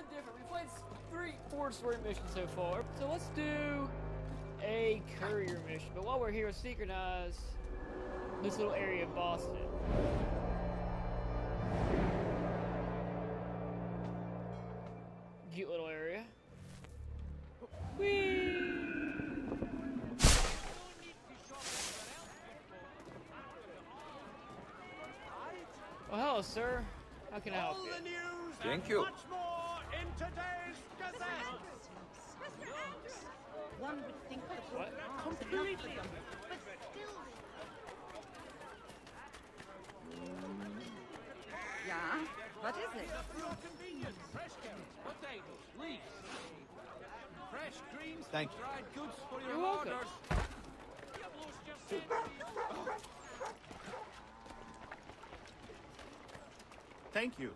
something different. We played three, four story missions so far. So let's do a courier mission. But while we're here, let's synchronize this little area of Boston. Cute little area. Whee! Well, hello, sir. How can I help you? the news Thank and you. Much more in today's Gazette. One would think that What? completely, but still. Yeah. What is it? For your convenience, fresh carrots, potatoes, leeks. Fresh greens, Thank you. dried goods for your You're welcome. orders. Diablos just said Thank you.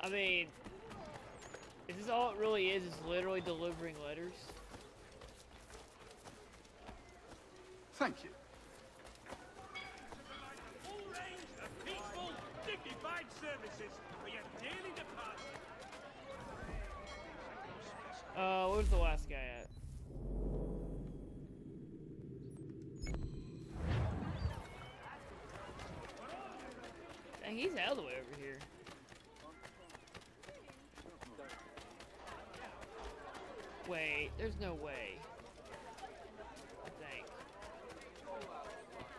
I mean, is this all it really is? Is literally delivering letters? Thank you. full range of peaceful, dignified services for your daily departure. Uh, where's the last guy at? Dang, he's out of the way over here. Wait, there's no way. I think.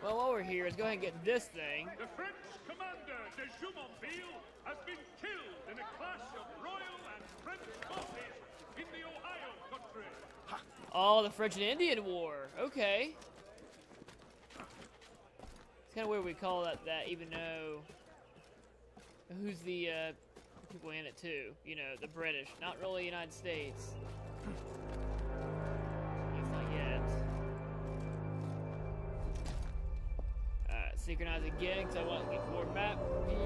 Well, while we're here, let's go ahead and get this thing. The French commander de Jumonville has been killed in a clash of royal and French forces in the Ohio country. Oh, the French and Indian War. Okay. It's kind of weird we call that that, even though who's the uh, people in it too? You know, the British, not really United States. Synchronize again because I want to get more map view.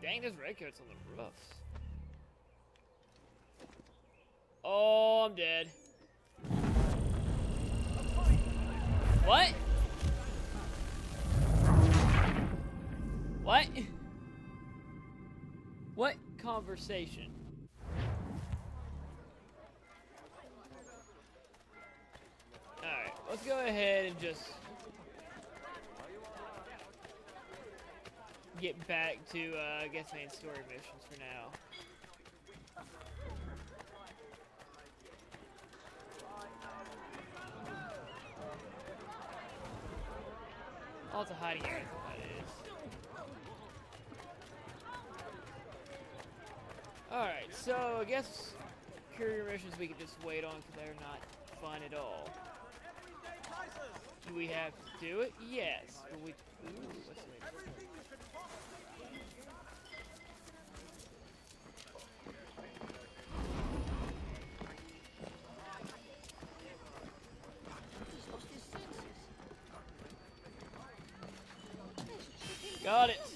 Dang, there's redcoats on the roofs. Oh, I'm dead. What? Conversation? Alright, let's go ahead and just get back to, uh, guess, main story missions for now. Oh, it's a hiding area. that is. Alright, so I guess courier missions we can just wait on because they're not fun at all. Do we have to do it? Yes. We, ooh, Got it.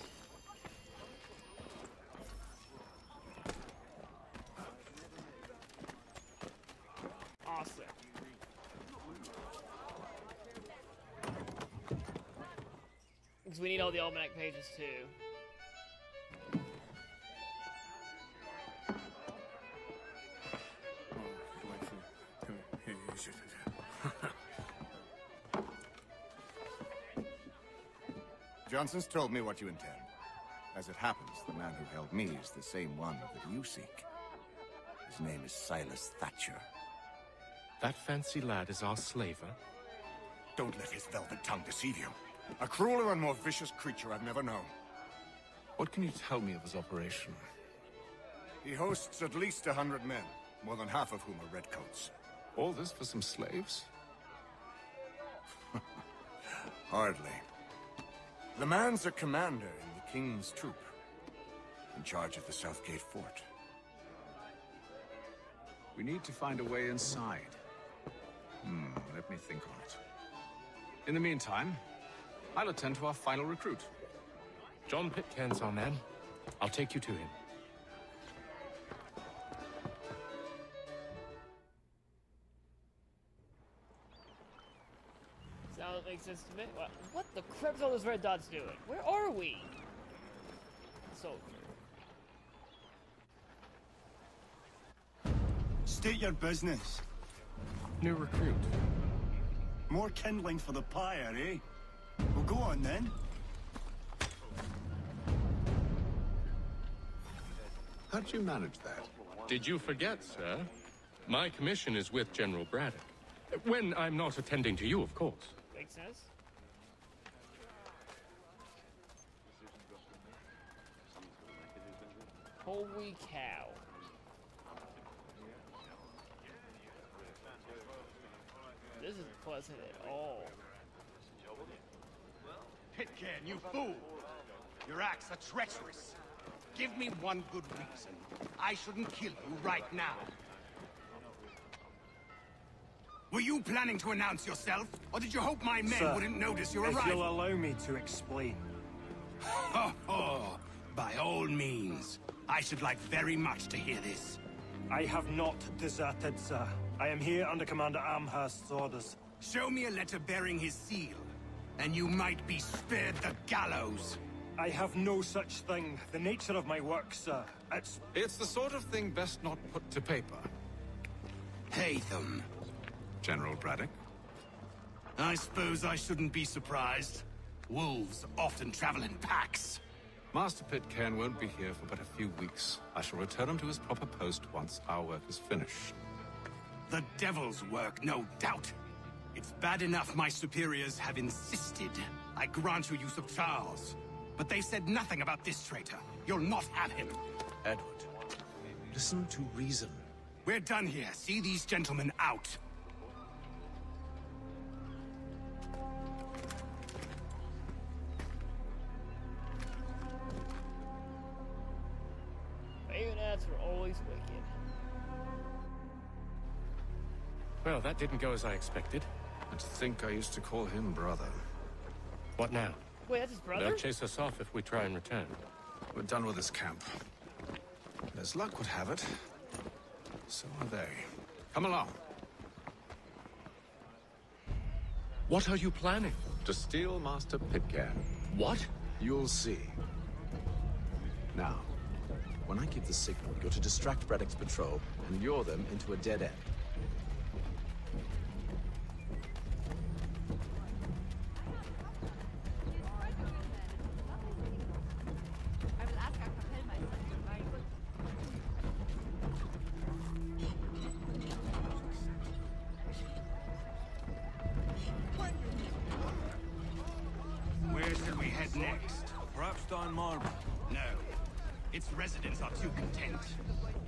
Because we need all the almanac pages too. Johnson's told me what you intend. As it happens, the man who held me is the same one that you seek. His name is Silas Thatcher. That fancy lad is our slaver. Don't let his velvet tongue deceive you. A crueler and more vicious creature I've never known. What can you tell me of his operation? He hosts at least a hundred men, more than half of whom are redcoats. All this for some slaves? Hardly. The man's a commander in the King's troop, in charge of the Southgate Fort. We need to find a way inside. Hmm, let me think on it. In the meantime, I'll attend to our final recruit. John Pitcairn's our man. I'll take you to him. Now that makes sense to me. What, what the crap's all those red dots doing? Where are we? Soldier. State your business. New recruit. More kindling for the pyre, eh? Well, go on then. How'd you manage that? Did you forget, sir? My commission is with General Braddock. When I'm not attending to you, of course. Makes sense. Holy cow. This isn't pleasant at all. Pitcairn, you fool! Your acts are treacherous. Give me one good reason. I shouldn't kill you right now. Were you planning to announce yourself? Or did you hope my men Sir, wouldn't notice your if you'll allow me to explain. Ho ho! By all means. I should like very much to hear this. I have not deserted, sir. I am here under Commander Amherst's orders. Show me a letter bearing his seal, and you might be spared the gallows. I have no such thing. The nature of my work, sir. It's... It's the sort of thing best not put to paper. Haytham. General Braddock? I suppose I shouldn't be surprised. Wolves often travel in packs. Master Pitcairn won't be here for but a few weeks. I shall return him to his proper post once our work is finished. The devil's work, no doubt. It's bad enough my superiors have insisted I grant you use of Charles. But they said nothing about this traitor. You'll not have him. Edward, listen to reason. We're done here. See these gentlemen out. Bayonets were always wicked. Well, that didn't go as I expected. And to think I used to call him brother. What now? Where's his brother? They'll chase us off if we try and return. We're done with this camp. As luck would have it, so are they. Come along. What are you planning? To steal Master Pitcairn. What? You'll see. Now, when I give the signal, you're to distract Braddock's patrol and lure them into a dead end. Next? Perhaps down Marble. No. Its residents are too content.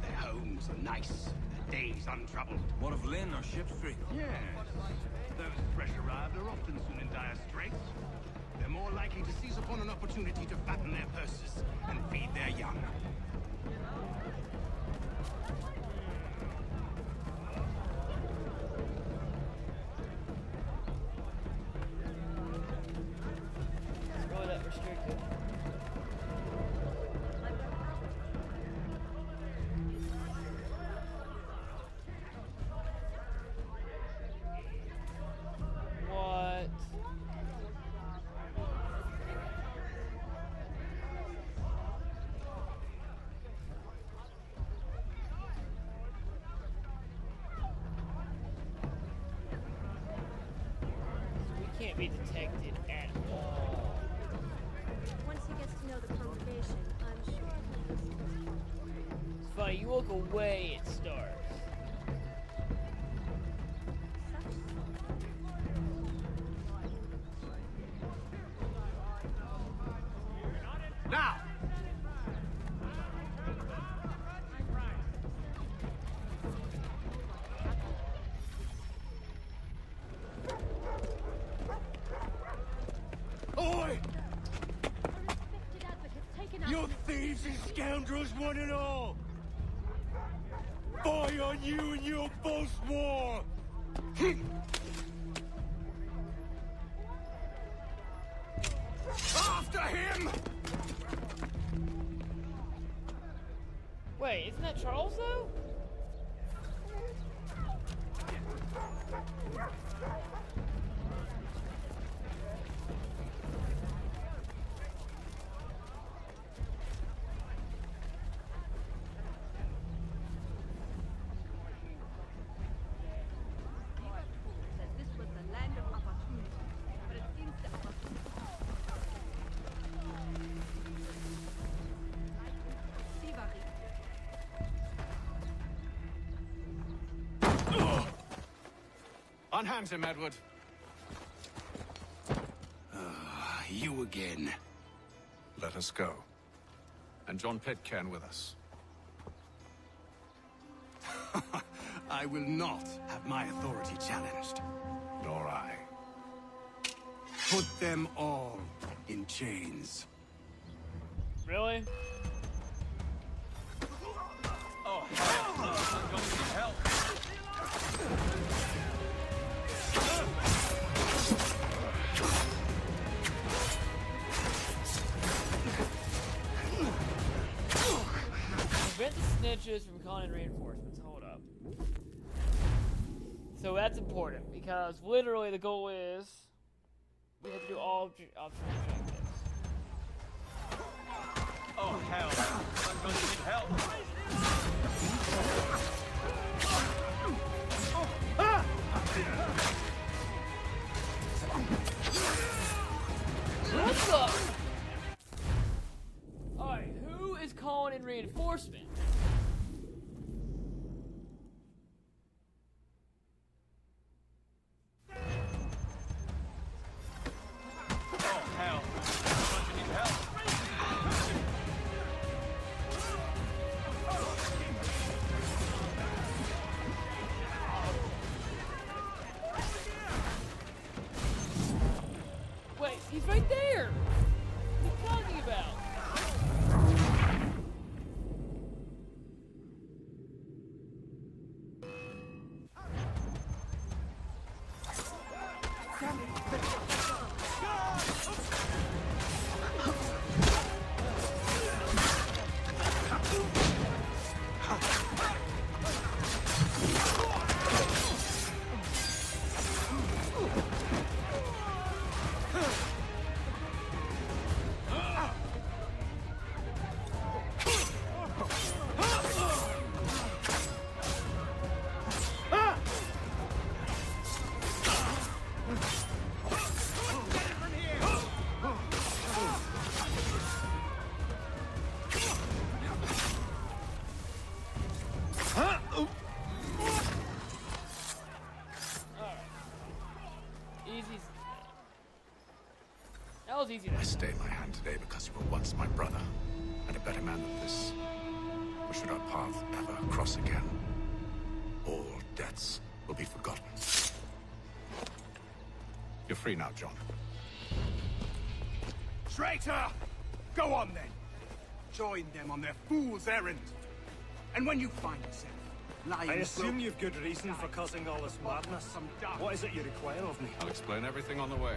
Their homes are nice, their days untroubled. What of Lynn or Ship Street? Yes. Those fresh arrived are often soon in dire straits. They're more likely to seize upon an opportunity to fatten their purses and feed their young. Be detected at all. Once he gets to know the congregation, I'm sure he'll listen. It's funny, you look away, it starts. Scoundrels, one and all! Fie on you and your false war! Unhand him, Edward. Ah, you again. Let us go. And John Pitcairn with us. I will not have my authority challenged. Nor I. Put them all in chains. Really? Oh, hell. I'm going to help. Snitches from calling reinforcements. Hold up. So that's important because literally the goal is we have to do all optional objectives. Oh, hell. I'm going to need help. That was easy. I stay my hand today because you were once my brother, and a better man than this. Or should our paths ever cross again, all debts will be forgotten. You're free now, John. Traitor! Go on then. Join them on their fool's errand. And when you find yourself lying I assume broken- you've good reason for causing all this madness. What is it you require of me? I'll explain everything on the way.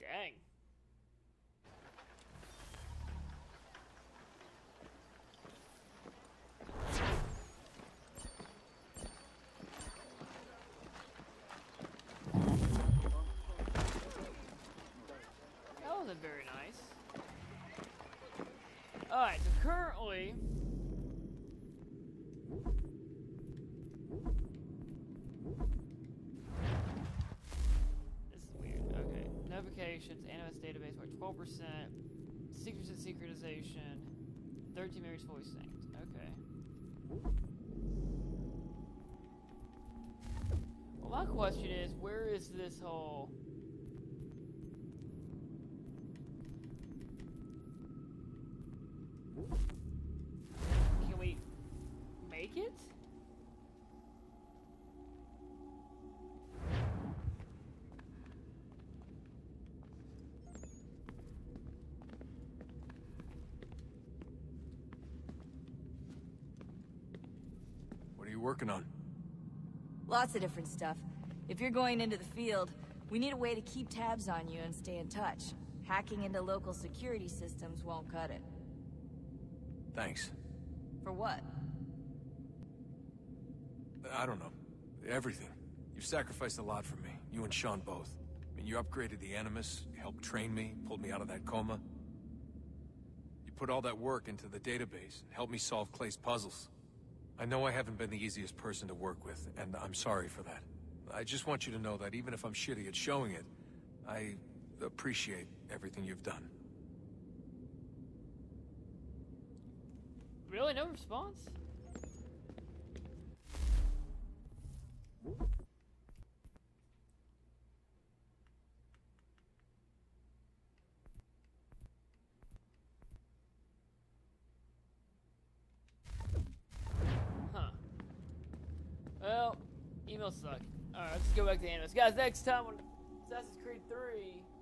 Dang. That wasn't very nice. Alright, so currently. This is weird. Okay. Notifications, Animus database work 12%, 6% synchronization, 13 memories fully synced. Okay. Well, my question is, where is this whole... working on? Lots of different stuff. If you're going into the field, we need a way to keep tabs on you and stay in touch. Hacking into local security systems won't cut it. Thanks. For what? I don't know. Everything. You've sacrificed a lot for me. You and Sean both. I mean, you upgraded the Animus, helped train me, pulled me out of that coma. You put all that work into the database and helped me solve Clay's puzzles. I know I haven't been the easiest person to work with, and I'm sorry for that. I just want you to know that even if I'm shitty at showing it, I appreciate everything you've done. Really? No response? They'll suck. Alright, let's go back to Animus. Guys, next time on Assassin's Creed 3, let's continue on